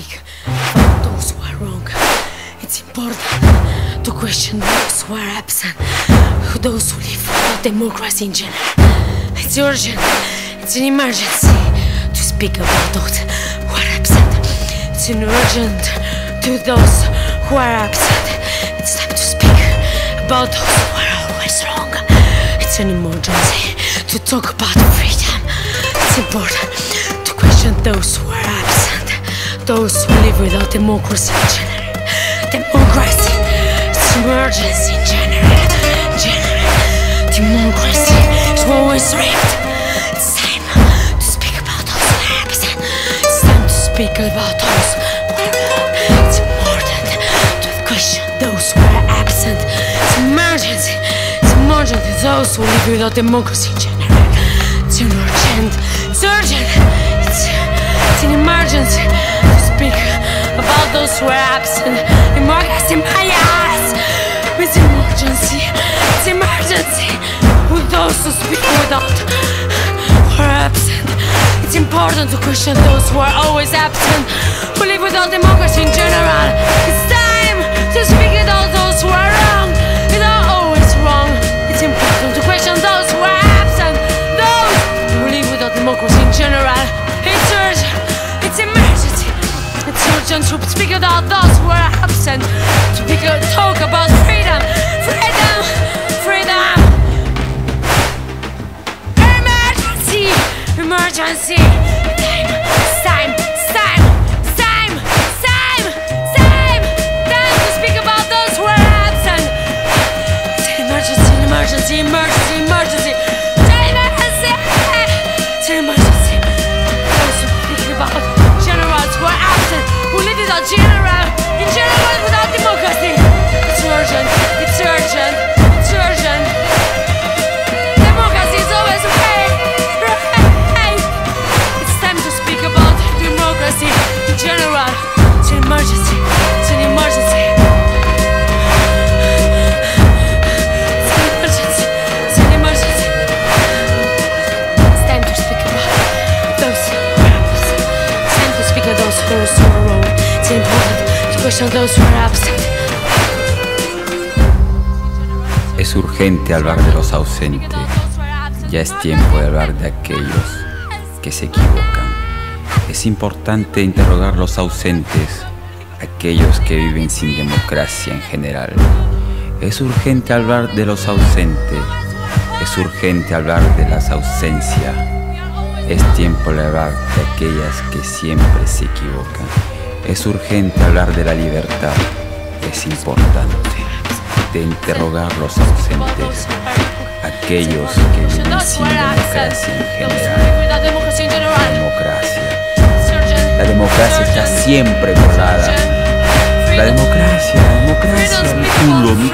speak about those who are wrong. It's important to question those who are absent, those who live without democracy in general. It's urgent, it's an emergency to speak about those who are absent. It's an urgent to those who are absent. It's time to speak about those who are always wrong. It's an emergency to talk about freedom. It's important to question those who are those who live without democracy in general. Democracy, it's emergency in general. General, democracy is always raped. It's time to speak about those absent. It's time to speak about those who are wrong. It's important to question those who are absent. It's emergency. It's emergent to those who live without democracy in general. It's urgent. It's, an emergency to speak about those who are absent. Democracy, my eyes. It's emergency. It's emergency with those who speak without are absent. It's important to question those who are always absent, To speak about those who are absent, to speak, talk about freedom, freedom, freedom. Emergency! Emergency! Time! Time! Time! Time! Time! Time! Time to speak about those who are absent! Emergency! Emergency! Emergency! Emergency! Emergency! Emergency! Those who speak about generals who are absent, who live without general, in general without democracy! It's urgent! It's urgent! It's urgent! Es urgente hablar de los ausentes. Ya es tiempo de hablar de aquellos que se equivocan. Es importante interrogar los ausentes, aquellos que viven sin democracia en general. Es urgente hablar de los ausentes. Es urgente hablar de las ausencias. Es tiempo de hablar de aquellas que siempre se equivocan. Es urgente hablar de la libertad. Es importante de interrogar los ausentes, aquellos que viven sin democracia en general. General. Democracia. La democracia está siempre colada. La democracia, la democracia, mi culo, mi